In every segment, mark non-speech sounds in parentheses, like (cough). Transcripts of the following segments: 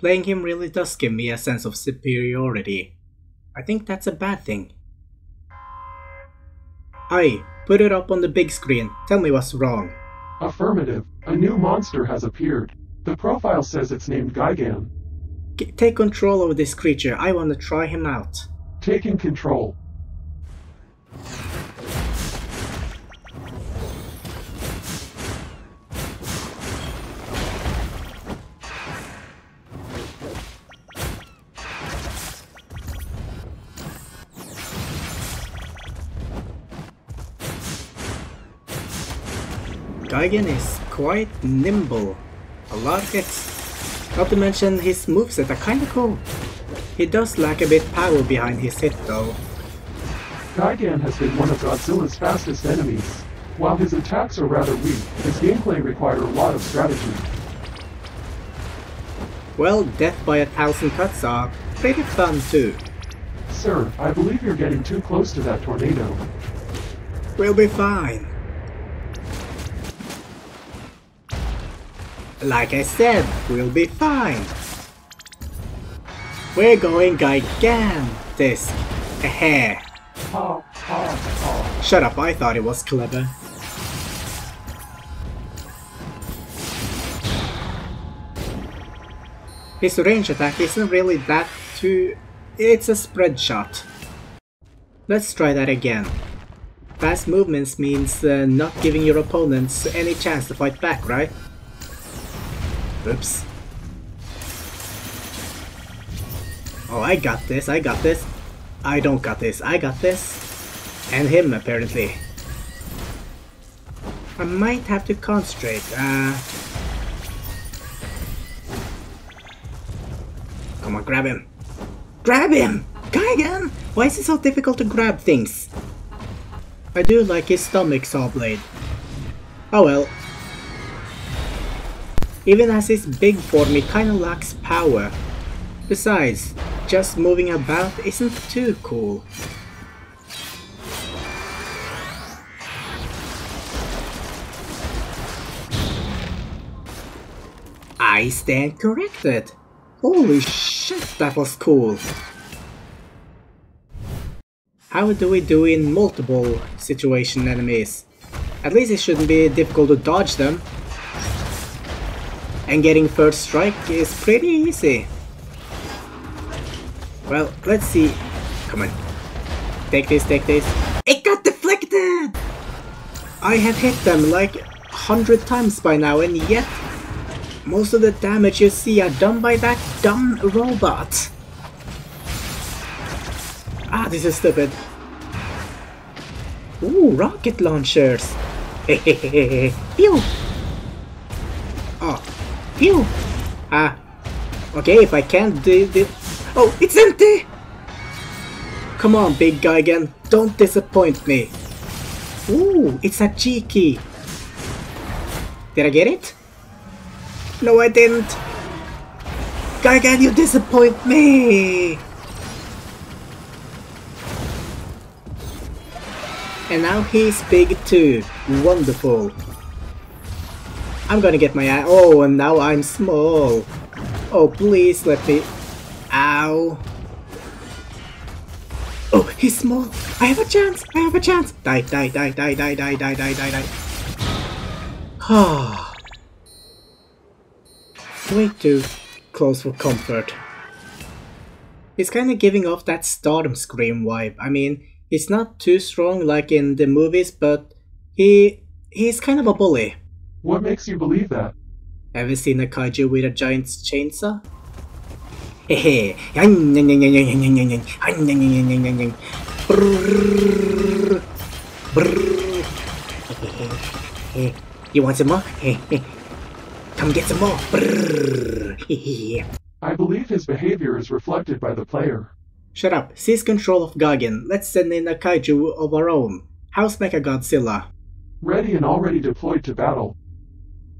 Playing him really does give me a sense of superiority. I think that's a bad thing. Aye, put it up on the big screen. Tell me what's wrong. Affirmative. A new monster has appeared. The profile says it's named Gigan. G- take control of this creature. I want to try him out. Taking control. Gigan is quite nimble. A lot of hits. Not to mention his moveset are kinda cool. He does lack a bit power behind his hit though. Gigan has been one of Godzilla's fastest enemies. While his attacks are rather weak, his gameplay requires a lot of strategy. Well, death by a thousand cuts are pretty fun too. Sir, I believe you're getting too close to that tornado. We'll be fine. Like I said, we'll be fine. We're going. Ha, ha, ha. Shut up, I thought it was clever. His range attack isn't really that too... It's a spread shot. Let's try that again. Fast movements means uh, not giving your opponents any chance to fight back, right? Oops. Oh, I got this, I got this. I don't got this, I got this. And him, apparently. I might have to concentrate. Uh... Come on, grab him. Grab him! Gigan! Why is it so difficult to grab things? I do like his stomach saw blade. Oh well. Even as his big form, he kinda lacks power. Besides, just moving about isn't too cool. I stand corrected. Holy shit, that was cool. How do we do in multiple situation enemies? At least it shouldn't be difficult to dodge them. And getting first strike is pretty easy. Well, let's see. Come on. Take this, take this. It got deflected! I have hit them like a hundred times by now and yet most of the damage you see are done by that dumb robot. Ah, this is stupid. Ooh, rocket launchers. (laughs) Hehehehe. Pew! Pew! Ah, okay, if I can't do this... Oh, it's empty! Come on, big guy again, don't disappoint me. Ooh, it's a key. Did I get it? No, I didn't. Gigan, you disappoint me. And now he's big too. Wonderful. I'm gonna get my eye. Oh, and now I'm small. Oh, please let me. Ow. Oh, he's small. I have a chance. I have a chance. Die, die, die, die, die, die, die, die, die, die. Ah. (sighs) Way too close for comfort. He's kinda giving off that Starscream vibe. I mean, he's not too strong like in the movies, but he he's kind of a bully. What makes you believe that? Ever seen a kaiju with a giant chainsaw? Hehe. You want some more? Come get some more. I believe his behavior is reflected by the player. Shut up. Seize control of Gigan. Let's send in a kaiju of our own. How's Mechagodzilla? Ready and already deployed to battle.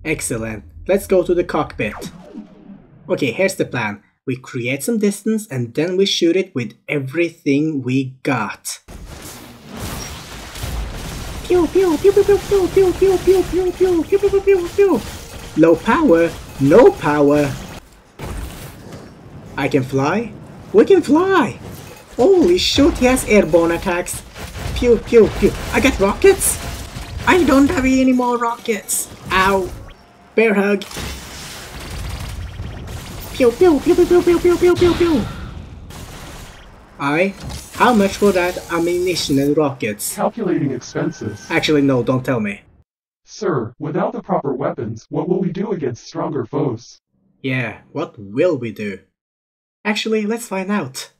Excellent. Let's go to the cockpit. Okay, here's the plan. We create some distance and then we shoot it with everything we got. Pew pew pew pew pew pew pew pew pew pew pew pew pew. Low power, no power. I can fly? We can fly! Holy shoot, he has airborne attacks. Pew, pew, pew. I got rockets? I don't have any more rockets. Ow. Bear hug. Pew, pew, pew, pew, pew, pew, pew, pew, pew, pew. I? How much for that ammunition and rockets? Calculating expenses. Actually, no, don't tell me. Sir, without the proper weapons, what will we do against stronger foes? Yeah, what will we do? Actually, let's find out.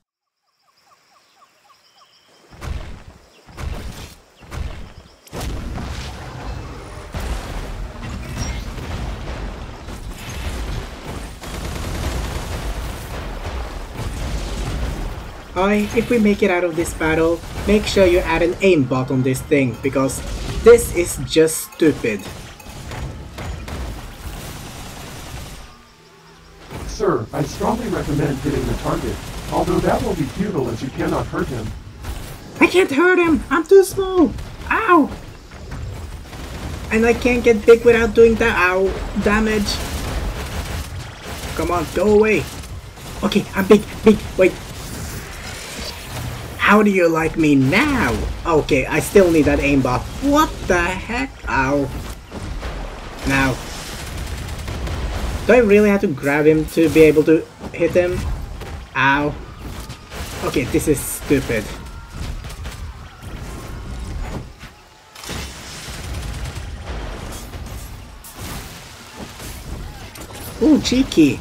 I, if we make it out of this battle, make sure you add an aimbot on this thing, because this is just stupid. Sir, I strongly recommend hitting the target, although that will be futile as you cannot hurt him. I can't hurt him! I'm too small! Ow! And I can't get big without doing that ow damage. Come on, go away. Okay, I'm big, big, wait. How do you like me now? Okay, I still need that aimbot. What the heck? Ow. Now. Do I really have to grab him to be able to hit him? Ow. Okay, this is stupid. Ooh, cheeky.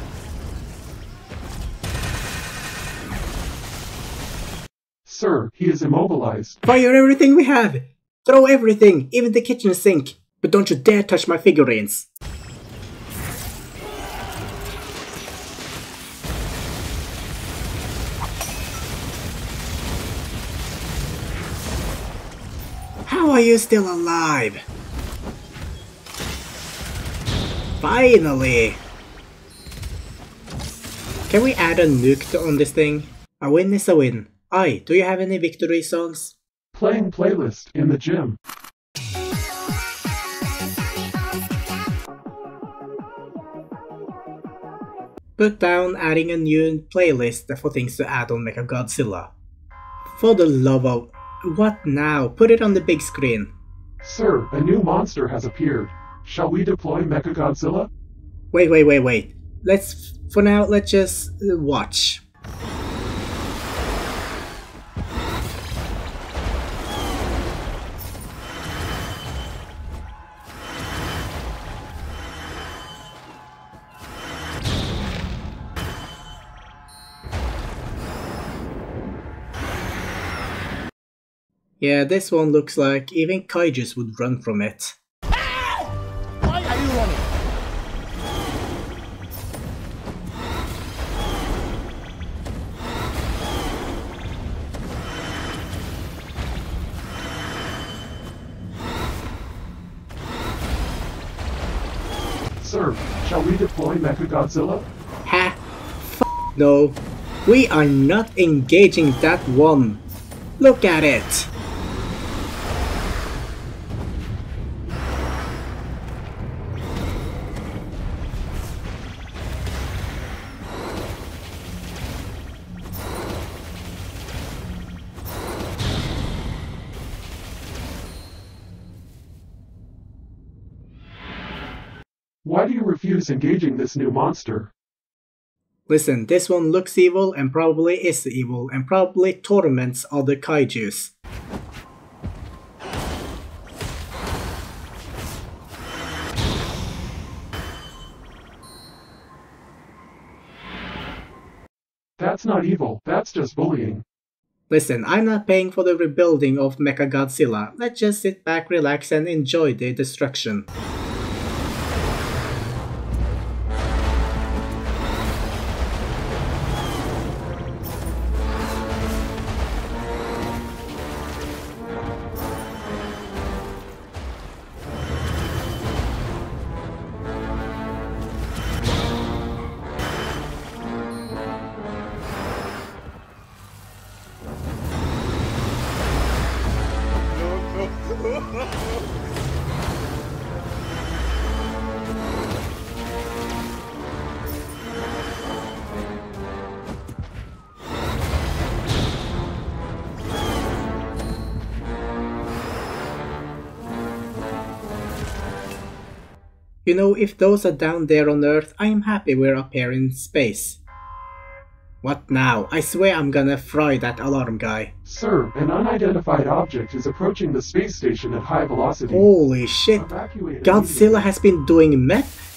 Sir, he is immobilized. Fire everything we have! Throw everything, even the kitchen sink! But don't you dare touch my figurines! How are you still alive? Finally! Can we add a nuke to- on this thing? A win is a win. Aye, do you have any victory songs? Playing playlist in the gym. Put down adding a new playlist for things to add on Mechagodzilla. For the love of... What now? Put it on the big screen. Sir, a new monster has appeared. Shall we deploy Mechagodzilla? Wait, wait, wait, wait. Let's... For now, let's just watch. Yeah, this one looks like even kaijus would run from it. Why are you running? Sir, shall we deploy Mechagodzilla? Ha! F no. We are not engaging that one. Look at it. Why do you refuse engaging this new monster? Listen, this one looks evil and probably is evil and probably torments other kaijus. That's not evil, that's just bullying. Listen, I'm not paying for the rebuilding of Mechagodzilla. Let's just sit back, relax, and enjoy the destruction. You know, if those are down there on Earth, I am happy we're up here in space. What now? I swear I'm gonna fry that alarm guy. Sir, an unidentified object is approaching the space station at high velocity. Holy shit. Evacuate Godzilla has been doing meth